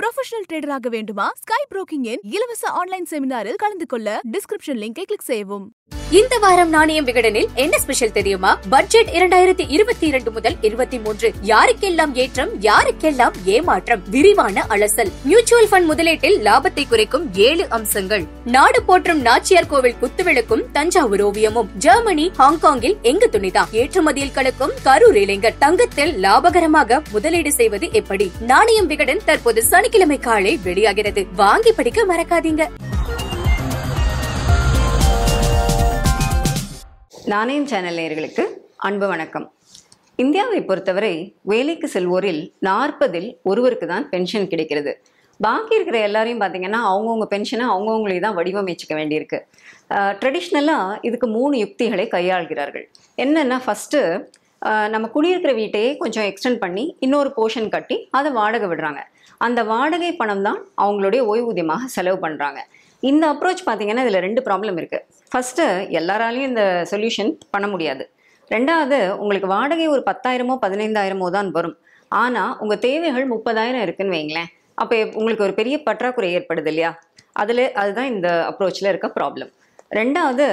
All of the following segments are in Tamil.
ப்ரொஃபஷனல் ட்ரேடராக வேண்டுமா? ஸ்கை புரோக்கிங் இலவச ஆன்லைன் செமினாரில் கலந்து கொள்ள டிஸ்கிரிப்ஷன் லிங்கை கிளிக் செய்யவும். இந்த வாரம் நாணயம் விகடனில் என்ன ஸ்பெஷல் தெரியுமா? பட்ஜெட் இரண்டாயிரத்தி இருபத்தி இரண்டு முதல் இருபத்தி மூன்று. யாருக்கெல்லாம் ஏற்றம் யாருக்கெல்லாம் ஏமாற்றம்? விரிவான அலசல். மியூச்சுவல் ஃபண்ட் முதலீட்டில் லாபத்தை குறைக்கும் ஏழு அம்சங்கள். நாடு போற்றும் நாச்சியார் கோவில் குத்துவிளக்கும் தஞ்சாவூர் ஓவியமும். ஜெர்மனி ஹாங்காங்கில் எங்கு துணிதா? ஏற்றுமதியில் கலக்கும் கரூர் இளைஞர். தங்கத்தில் லாபகரமாக முதலீடு செய்வது எப்படி? நாணயம் விகடன் தற்போது சனிக்கிழமை காலை வெளியாகிறது. வாங்கி படிக்க மறக்காதீங்க. நாணயம் சேனல் நேயர்களுக்கு அன்பு வணக்கம். இந்தியாவை பொறுத்தவரை வேலைக்கு செல்வோரில் நாற்பதில் ஒருவருக்கு தான் பென்ஷன் கிடைக்கிறது. பாக்கி இருக்கிற எல்லாரையும் பார்த்தீங்கன்னா அவங்கவுங்க பென்ஷனை அவங்கவுங்களே தான் வடிவமைச்சிக்க வேண்டியிருக்கு. ட்ரெடிஷ்னலாக இதுக்கு மூணு யுக்திகளை கையாள்கிறார்கள். என்னென்னா ஃபஸ்ட்டு நம்ம குடியிருக்கிற வீட்டையே கொஞ்சம் எக்ஸ்டெண்ட் பண்ணி இன்னொரு போர்ஷன் கட்டி அதை வாடகை விடுறாங்க. அந்த வாடகை பணம் தான் அவங்களுடைய ஓய்வூதியமாக செலவு பண்ணுறாங்க இந்த அப்ரோச் பார்த்தீங்கன்னா இதில் ரெண்டு ப்ராப்ளம் இருக்குது ஃபஸ்ட்டு எல்லாராலையும் இந்த சொல்யூஷன் பண்ண முடியாது. ரெண்டாவது உங்களுக்கு வாடகை ஒரு பத்தாயிரமோ பதினைந்தாயிரமோ தான் வரும். ஆனால் உங்கள் தேவைகள் முப்பதாயிரம் இருக்குன்னு வைங்களேன். அப்போ உங்களுக்கு ஒரு பெரிய பற்றாக்குறை ஏற்படுது இல்லையா? அதில் அதுதான் இந்த அப்ரோச்சில் இருக்க ப்ராப்ளம் ரெண்டாவது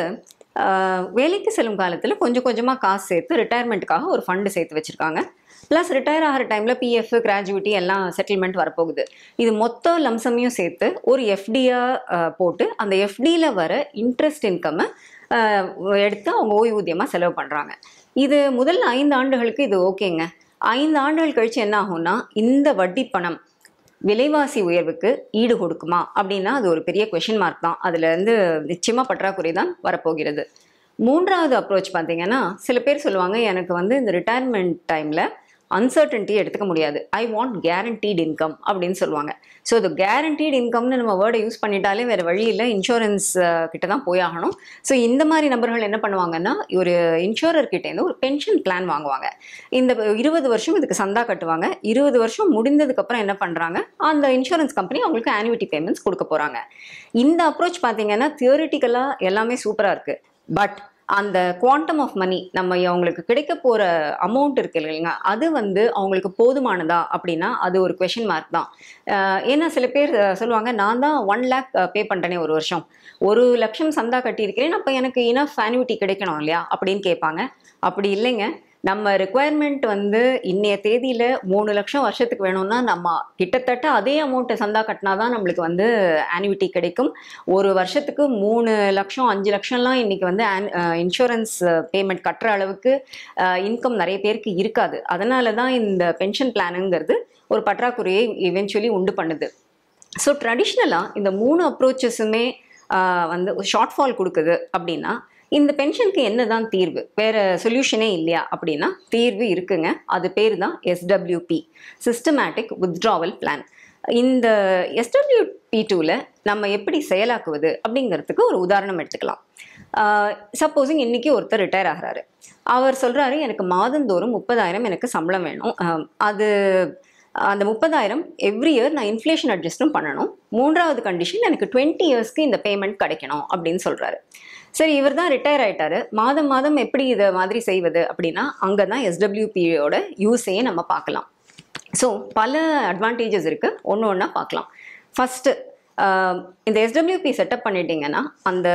வேலைக்கு செல்லும் காலத்தில் கொஞ்சம் கொஞ்சமாக காசு சேர்த்து ரிட்டையர்மெண்ட்டுக்காக ஒரு ஃபண்டு சேர்த்து வச்சுருக்காங்க. ப்ளஸ் ரிட்டையர் ஆகிற டைமில் பிஎஃப் கிராஜுவிட்டி எல்லாம் செட்டில்மெண்ட் வரப்போகுது. இது மொத்த லம்சமையும் சேர்த்து ஒரு எஃப்டியாக போட்டு அந்த எஃப்டியில் வர இன்ட்ரெஸ்ட் இன்கம்மை எடுத்து அவங்க ஓய்வூதியமாக செலவு பண்ணுறாங்க இது முதல் ஐந்து ஆண்டுகளுக்கு இது ஓகேங்க ஐந்து ஆண்டுகள் கழித்து என்ன ஆகும்னா இந்த வட்டி பணம் விலைவாசி உயர்வுக்கு ஈடு கொடுக்குமா? அப்படின்னா அது ஒரு பெரிய கொஷின் மார்க் தான். அதுலேருந்து நிச்சயமாக பற்றாக்குறை தான் வரப்போகிறது. மூன்றாவது அப்ரோச் பார்த்தீங்கன்னா சில பேர் சொல்லுவாங்க எனக்கு வந்து இந்த ரிட்டையர்மெண்ட் டைமில் அன்சர்டன்ட்டி எடுத்துக்க முடியாது. ஐ வாண்ட் கேரண்டீட் இன்கம் அப்படின்னு சொல்லுவாங்க. ஸோ இது கேரண்டீட் இன்கம்னு நம்ம வேர்டை யூஸ் பண்ணிட்டாலே வேறு வழி இல்லை. இன்சூரன்ஸ் கிட்ட தான் போயாகணும் ஸோ இந்த மாதிரி நபர்கள் என்ன பண்ணுவாங்கன்னா ஒரு இன்சூரர் கிட்டேருந்து ஒரு பென்ஷன் பிளான் வாங்குவாங்க. இந்த இருபது வருஷம் இதுக்கு சந்தா கட்டுவாங்க. இருபது வருஷம் முடிந்ததுக்கப்புறம் என்ன பண்ணுறாங்க அந்த இன்சூரன்ஸ் கம்பெனி அவங்களுக்கு ஆனுவிட்டி பேமெண்ட்ஸ் கொடுக்க போகிறாங்க இந்த அப்ரோச் பார்த்தீங்கன்னா தியோரிட்டிக்கலாக எல்லாமே சூப்பராக இருக்குது பட் அந்த குவாண்டம் ஆஃப் மணி நம்ம அவங்களுக்கு கிடைக்க போகிற அமௌண்ட் இருக்கு இல்லைங்க அது வந்து அவங்களுக்கு போதுமானதா அப்படின்னா அது ஒரு கொஷின் மார்க் தான். ஏன்னா சில பேர் சொல்லுவாங்க நான் தான் ஒன் லேக் பே பண்ணுறேனே ஒரு வருஷம். ஒரு லட்சம் சந்தா கட்டியிருக்கிறேன் அப்போ எனக்கு இனஃப் ஆனுவிட்டி கிடைக்கணும் இல்லையா? அப்படின்னு கேட்பாங்க. அப்படி இல்லைங்க. நம்ம ரெக்குவயர்மெண்ட் வந்து இன்னைய தேதியில் மூணு லட்சம் வருஷத்துக்கு வேணும்னா நம்ம கிட்டத்தட்ட அதே அமௌண்ட்டை சந்தா கட்டினா தான் நம்மளுக்கு வந்து ஆனுவிட்டி கிடைக்கும். ஒரு வருஷத்துக்கு மூணு லட்சம் அஞ்சு லட்சம்லாம் இன்னைக்கு வந்து இன்சூரன்ஸ் பேமெண்ட் கட்டுற அளவுக்கு இன்கம் நிறைய பேருக்கு இருக்காது. அதனால தான் இந்த பென்ஷன் பிளானுங்கிறது ஒரு பற்றாக்குறையை இவென்ச்சுவலி உண்டு பண்ணுது. ஸோ ட்ரெடிஷ்னலாக இந்த மூணு அப்ரோச்சஸுமே வந்து ஷார்ட் ஃபால் கொடுக்குது அப்படின்னா இந்த பென்ஷனுக்கு என்னதான் தீர்வு? வேற சொல்யூஷனே இல்லையா? அப்படின்னா தீர்வு இருக்குங்க. அது பேர் தான் எஸ்டபிள்யூபி சிஸ்டமேட்டிக் வித்ட்ராவல் பிளான் இந்த எஸ்டபிள்யூபி டூவில் நம்ம எப்படி செயலாக்குவது அப்படிங்கிறதுக்கு ஒரு உதாரணம் எடுத்துக்கலாம். சப்போஸிங் இன்றைக்கி ஒருத்தர் ரிட்டையர் ஆகிறாரு. அவர் சொல்கிறாரு எனக்கு மாதந்தோறும் முப்பதாயிரம் எனக்கு சம்பளம் வேணும். அது அந்த முப்பதாயிரம் எவ்ரி இயர் நான் இன்ஃப்ளேஷன் அட்ஜஸ்ட்டும் பண்ணணும். மூன்றாவது கண்டிஷன் எனக்கு டுவெண்ட்டி இயர்ஸ்க்கு இந்த பேமெண்ட் கிடைக்கணும் அப்படின்னு சொல்கிறாரு சரி இவர் தான் ரிட்டையர் ஆயிட்டாரு. மாதம் மாதம் எப்படி இதை மாதிரி செய்வது அப்படின்னா அங்கே தான் எஸ்டபிள்யூபியோட யூஸையே நம்ம பார்க்கலாம். ஸோ பல அட்வான்டேஜஸ் இருக்குது ஒன்று ஒன்றா பார்க்கலாம். ஃபஸ்ட்டு இந்த எஸ்டபிள்யூபி செட்டப் பண்ணிட்டீங்கன்னா அந்த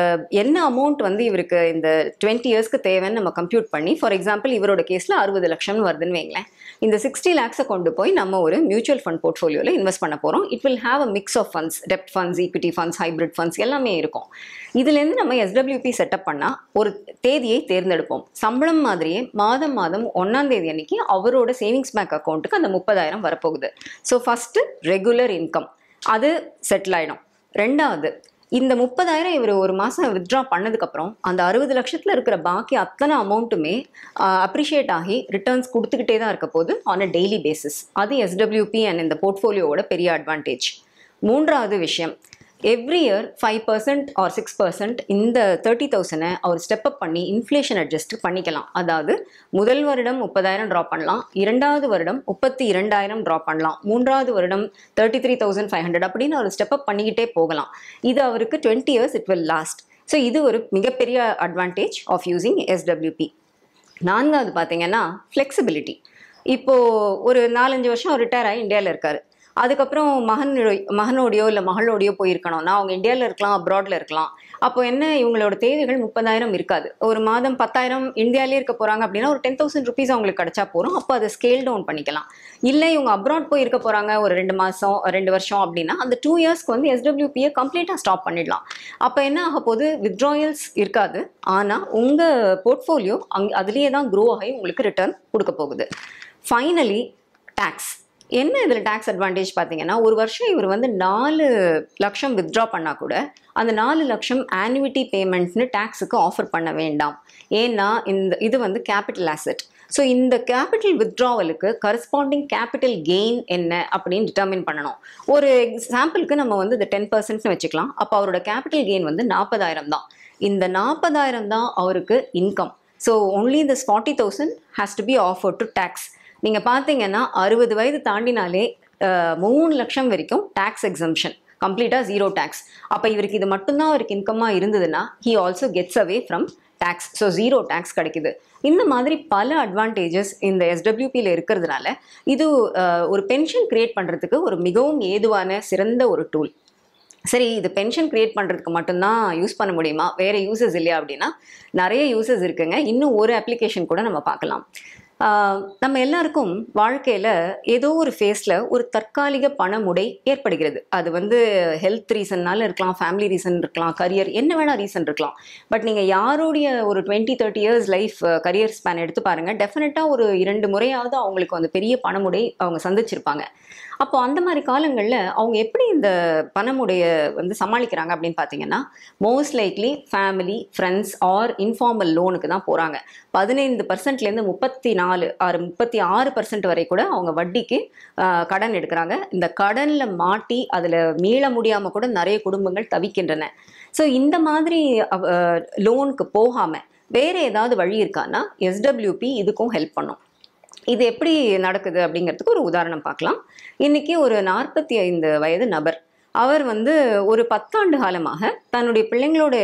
என்ன அமௌண்ட் வந்து இவருக்கு இந்த டுவெண்ட்டி இயர்ஸ்க்கு தேவைன்னு நம்ம கம்ப்யூட் பண்ணி ஃபார் எக்ஸாம்பிள் இவரோட கேஸில் அறுபது லட்சம்னு வருதுன்னு வைங்களேன். இந்த சிக்ஸ்டி லேக்ஸை கொண்டு போய் நம்ம ஒரு மியூச்சுவல் ஃபண்ட் போர்ட்ஃபோலியோவில் இன்வெஸ்ட் பண்ண போகிறோம் it will have a mix of funds dept funds equity funds hybrid funds எல்லாமே இருக்கும். இதுலேருந்து நம்ம எஸ்டபிள்யூபி செட்டப் பண்ணால் ஒரு தேதியை தேர்ந்தெடுப்போம். சம்பளம் மாதிரியே மாதம் மாதம் ஒன்றாம் தேதி அன்னைக்கு அவரோட சேவிங்ஸ் பேங்க் அக்கௌண்ட்டுக்கு அந்த முப்பதாயிரம் வரப்போகுது. ஸோ ஃபஸ்ட்டு ரெகுலர் இன்கம் அது செட்டில் ஆகிடும் ரெண்டாவது இந்த முப்பதாயிரம் இவர் ஒரு மாதம் வித்ட்ரா பண்ணதுக்கப்புறம் அந்த அறுபது லட்சத்தில் இருக்கிற பாக்கி அத்தனை அமௌண்ட்டுமே அப்ரிஷியேட் ஆகி ரிட்டர்ன்ஸ் கொடுத்துக்கிட்டே தான் இருக்க போது ஆன் அ டெய்லி பேசிஸ் அது எஸ்டபிள்யூபி அண்ட் இந்த போர்ட்ஃபோலியோவோட பெரிய அட்வான்டேஜ் மூன்றாவது விஷயம் every year five percent or six percent இந்த தேர்ட்டி தௌசண்டை அவர் ஸ்டெப் அப் பண்ணி இன்ஃப்ளேஷன் அட்ஜஸ்ட் பண்ணிக்கலாம். அதாவது முதல் வருடம் முப்பதாயிரம் ட்ரா பண்ணலாம். இரண்டாவது வருடம் முப்பத்தி இரண்டாயிரம் ட்ரா பண்ணலாம். மூன்றாவது வருடம் thirty three thousand five hundred அப்படின்னு அவர் ஸ்டெப் அப் பண்ணிக்கிட்டே போகலாம். இது அவருக்கு twenty years it will last so இது ஒரு மிகப்பெரிய அட்வான்டேஜ் ஆஃப் யூஸிங் எஸ்டபிள்யூபி நான்காவது பார்த்தீங்கன்னா ஃப்ளெக்சிபிலிட்டி இப்போது ஒரு நாலஞ்சு வருஷம் ரிட்டையர் ஆகி இந்தியாவில் இருக்காரு. அதுக்கப்புறம் மகன் மகனோடையோ இல்லை மகளோடையோ போயிருக்கணும்னா அவங்க இந்தியாவில் இருக்கலாம் அப்ராடில் இருக்கலாம். அப்போ என்ன இவங்களோட தேவைகள் முப்பதாயிரம் இருக்காது. ஒரு மாதம் பத்தாயிரம் இந்தியாவிலே இருக்க போகிறாங்க அப்படின்னா ஒரு டென் தௌசண்ட் ருபீஸ் அவங்களுக்கு கிடைச்சா போகிறோம் அப்போ அதை ஸ்கேல் டவுன் பண்ணிக்கலாம். இல்லை இவங்க அப்ராட் போய் இருக்க போகிறாங்க ஒரு ரெண்டு மாதம் ரெண்டு வருஷம் அப்படின்னா அந்த டூ இயர்ஸ்க்கு வந்து எஸ்டபிள்யூபியை கம்ப்ளீட்டாக ஸ்டாப் பண்ணிடலாம். அப்போ என்ன ஆக போது வித்ட்ராயல்ஸ் இருக்காது. ஆனால் உங்கள் போர்ட்ஃபோலியோ அங் அதுலேயே தான் க்ரோ ஆகி உங்களுக்கு ரிட்டர்ன் கொடுக்க போகுது. ஃபைனலி டேக்ஸ் என்ன இதில் டேக்ஸ் அட்வான்டேஜ் பார்த்தீங்கன்னா ஒரு வருஷம் இவர் வந்து நாலு லட்சம் வித்ட்ரா பண்ணால் கூட அந்த நாலு லட்சம் ஆனுவிட்டி பேமெண்ட்ஸ்னு டேக்ஸுக்கு ஆஃபர் பண்ண வேண்டாம். ஏன்னா இந்த இது வந்து கேபிட்டல் ஆசெட் ஸோ இந்த கேபிட்டல் வித்ட்ராவலுக்கு கரஸ்பாண்டிங் கேபிட்டல் கெயின் என்ன அப்படின்னு டிட்டர்மின் பண்ணணும். ஒரு எக்ஸாம்பிளுக்கு நம்ம வந்து இந்த டென் பர்சன்ட்னு வச்சுக்கலாம். அப்போ அவரோட கேபிட்டல் கெயின் வந்து நாற்பதாயிரம் தான். இந்த நாற்பதாயிரம் தான் அவருக்கு இன்கம் ஸோ ஒன்லி இந்த forty thousand has to be offer to tax நீங்கள் பார்த்தீங்கன்னா அறுபது வயது தாண்டினாலே மூணு லட்சம் வரைக்கும் டேக்ஸ் எக்ஸம்ஷன் கம்ப்ளீட்டாக ஜீரோ டேக்ஸ் அப்போ இவருக்கு இது மட்டும்தான் அவருக்கு இன்கமாக இருந்ததுன்னா he also gets away from tax so zero tax கிடைக்குது. இந்த மாதிரி பல அட்வான்டேஜஸ் இந்த எஸ்டபிள்யூபியில் இருக்கிறதுனால இது ஒரு பென்ஷன் கிரியேட் பண்ணுறதுக்கு ஒரு மிகவும் ஏதுவான சிறந்த ஒரு டூல் சரி இது பென்ஷன் கிரியேட் பண்ணுறதுக்கு மட்டும்தான் யூஸ் பண்ண முடியுமா? வேறு யூசஸ் இல்லையா அப்படின்னா நிறைய யூசஸ் இருக்குங்க. இன்னும் ஒரு அப்ளிகேஷன் கூட நம்ம பார்க்கலாம். நம்ம எல்லாருக்கும் வாழ்க்கையில் ஏதோ ஒரு ஃபேஸில் ஒரு தற்காலிக பணமுடை ஏற்படுகிறது. அது வந்து ஹெல்த் ரீசன்னால இருக்கலாம் ஃபேமிலி ரீசன் இருக்கலாம் கரியர் என்ன வேணால் ரீசன் இருக்கலாம். பட் நீங்கள் யாருடைய ஒரு twenty thirty years life career span எடுத்து பாருங்கள் டெஃபினட்டாக ஒரு இரண்டு முறையாவது அவங்களுக்கு அந்த பெரிய பணமுடை அவங்க சந்திச்சிருப்பாங்க. அப்போ அந்த மாதிரி காலங்களில் அவங்க எப்படி இந்த பணமுடைய வந்து சமாளிக்கிறாங்க அப்படின்னு பார்த்தீங்கன்னா most likely family friends or informal லோனுக்கு தான் போகிறாங்க பதினைந்து பர்சன்ட்லேருந்து முப்பத்தி நாலு ஆறு முப்பத்தி ஆறு பர்சன்ட் வரை கூட அவங்க வட்டிக்கு கடன் எடுக்கிறாங்க. இந்த கடனில் மாட்டி அதில் மீள முடியாமல் கூட நிறைய குடும்பங்கள் தவிக்கின்றன. ஸோ இந்த மாதிரி லோனுக்கு போகாமல் வேறு ஏதாவது வழி இருக்கான்னா எஸ்டபிள்யூபி இதுக்கும் ஹெல்ப் பண்ணும். இது எப்படி நடக்குது அப்படிங்கிறதுக்கு ஒரு உதாரணம் பார்க்கலாம். இன்னைக்கு ஒரு நாற்பத்தி ஐந்து வயது நபர். அவர் வந்து ஒரு பத்தாண்டு காலமாக தன்னுடைய பிள்ளைங்களோட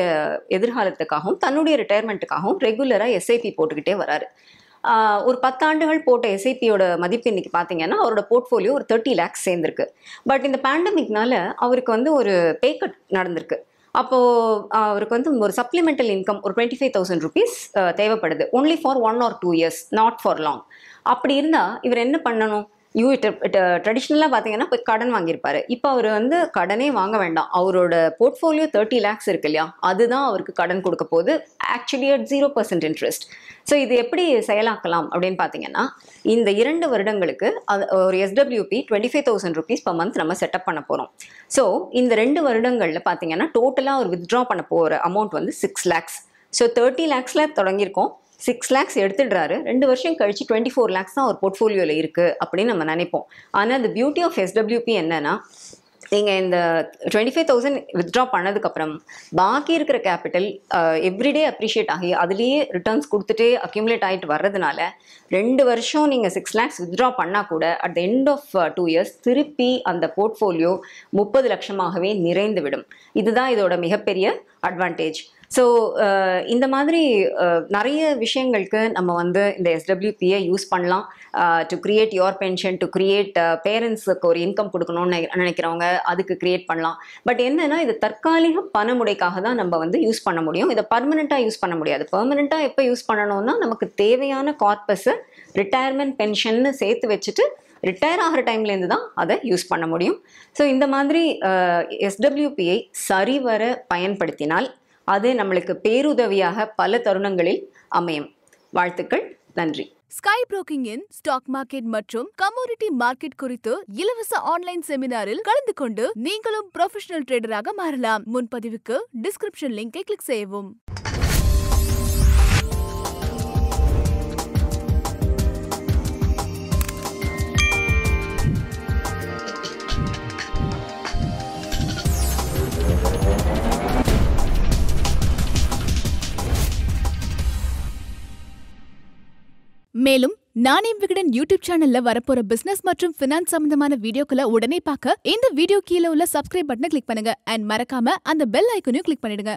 எதிர்காலத்துக்காகவும் தன்னுடைய ரிட்டையர்மெண்ட்டுக்காகவும் ரெகுலராக எஸ்ஐபி போட்டுக்கிட்டே வராரு. ஒரு பத்தாண்டுகள் போட்ட எஸ்ஐபியோட மதிப்பு இன்னைக்கு பார்த்தீங்கன்னா அவரோட போர்ட்ஃபோலியோ ஒரு தேர்ட்டி லேக்ஸ் சேர்ந்திருக்கு. பட் இந்த பேண்டமிக்னால அவருக்கு வந்து ஒரு பே கட் நடந்திருக்கு. அப்போது அவருக்கு வந்து ஒரு சப்ளிமெண்டல் இன்கம் ஒரு டுவெண்ட்டி ஃபைவ் தௌசண்ட் ருபீஸ் தேவைப்படுது. Only for one or two years not for long அப்படி இருந்தால் இவர் என்ன பண்ணணும்? யூ ட்ரெடிஷ்னலாக பார்த்தீங்கன்னா இப்போ கடன் வாங்கியிருப்பாரு. இப்போ அவர் வந்து கடனே வாங்க வேண்டாம். அவரோட போர்ட்ஃபோலியோ தேர்ட்டி லேக்ஸ் இருக்கு இல்லையா? அதுதான் அவருக்கு கடன் கொடுக்க போது actually at zero percent interest so இது எப்படி செயலாக்கலாம் அப்படின்னு பார்த்தீங்கன்னா இந்த இரண்டு வருடங்களுக்கு அது ஒரு SWP twenty five thousand rupees per month நம்ம செட்டப் பண்ண போகிறோம் ஸோ இந்த ரெண்டு வருடங்களில் பார்த்தீங்கன்னா டோட்டலாக அவர் வித்ட்ரா பண்ண போகிற அமௌண்ட் வந்து சிக்ஸ் லேக்ஸ் ஸோ தேர்ட்டி லேக்ஸில் தொடங்கியிருக்கோம். சிக்ஸ் லேக்ஸ் எடுத்துடுறாரு. ரெண்டு வருஷம் கழிச்சு டுவெண்ட்டி ஃபோர் லேக்ஸ் தான் ஒரு போர்ட்ஃபோலியோவில் இருக்குது அப்படின்னு நம்ம நினைப்போம். ஆனால் அந்த பியூட்டி ஆஃப் எஸ்டபிள்யூபி என்னன்னா நீங்கள் இந்த டுவெண்ட்டி ஃபைவ் தௌசண்ட் வித்ட்ரா பண்ணதுக்கப்புறம் பாக்கி இருக்கிற கேபிட்டல் எவ்ரிடே அப்ரிஷியேட் ஆகி அதுலேயே ரிட்டர்ன்ஸ் கொடுத்துட்டே அக்யூமுலேட் ஆகிட்டு வர்றதுனால ரெண்டு வருஷம் நீங்கள் சிக்ஸ் லேக்ஸ் வித்ட்ரா பண்ணால் கூட at the end of two years திருப்பி அந்த போர்ட்ஃபோலியோ முப்பது லட்சமாகவே நிறைந்து விடும். இதுதான் இதோட மிகப்பெரிய அட்வான்டேஜ் ஸோ uh, இந்த மாதிரி uh, நிறைய விஷயங்களுக்கு நம்ம வந்து இந்த எஸ்டபிள்யூபியை யூஸ் பண்ணலாம். To create your pension to create பேரண்ட்ஸுக்கு ஒரு இன்கம் கொடுக்கணும்னு நினை- நினைக்கிறவங்க அதுக்கு கிரியேட் பண்ணலாம். பட் என்னன்னா இது தற்காலிக பணமுடைக்காக தான் நம்ம வந்து யூஸ் பண்ண முடியும். இதை பர்மனெண்ட்டாக யூஸ் பண்ண முடியாது. பர்மனெண்ட்டாக எப்போ யூஸ் பண்ணணும்னா நமக்கு தேவையான கார்பஸை ரிட்டையர்மெண்ட் பென்ஷன்னு சேர்த்து வச்சுட்டு ரிட்டையர் ஆகிற டைம்லேருந்து தான் அதை யூஸ் பண்ண முடியும். ஸோ இந்த மாதிரி uh, எஸ்டபிள்யூபியை சரிவர பயன்படுத்தினால் அது நம்மளுக்கு பேருதவியாக பல தருணங்களில் அமையும். வாழ்த்துக்கள் நன்றி. ஸ்கை புரோக்கிங்கின் ஸ்டாக் மார்க்கெட் மற்றும் கமோடிட்டி மார்க்கெட் குறித்து இலவச ஆன்லைன் செமினாரில் கலந்து கொண்டு நீங்களும் ப்ரொஃபஷனல் ட்ரேடராக மாறலாம். முன்பதிவுக்கு டிஸ்கிரிப்ஷன் லிங்கை கிளிக் செய்யவும். நானே விகடன் யூடியூப் சேனல்ல வரப்போற பிசினஸ் மற்றும் ஃபினான்ஸ் சம்பந்தமான வீடியோக்களை உடனே பார்க்க இந்த வீடியோ கீழே உள்ள சப்ஸ்கிரைப் பட்டனை கிளிக் பண்ணுங்க. அண்ட் மறக்காம அந்த பெல் ஐக்கனையும் கிளிக் பண்ணிடுங்க.